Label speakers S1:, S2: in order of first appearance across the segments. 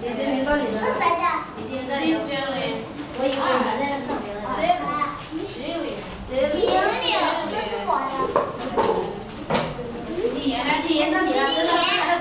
S1: 姐姐，你你的。是谁
S2: 的？
S1: 姐姐在的。我以为你们在上的。谁
S3: 来？谁来？谁
S1: 来？玲玲？
S2: 这是我的。你
S3: 沿着，去沿你的这个，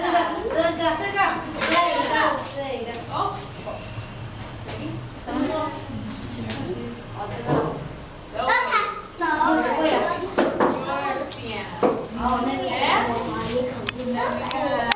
S3: 这个，这
S1: 个，这个，
S3: 这个，这个，
S1: 这，这个。
S3: 哦。怎么？哦，那
S2: 个，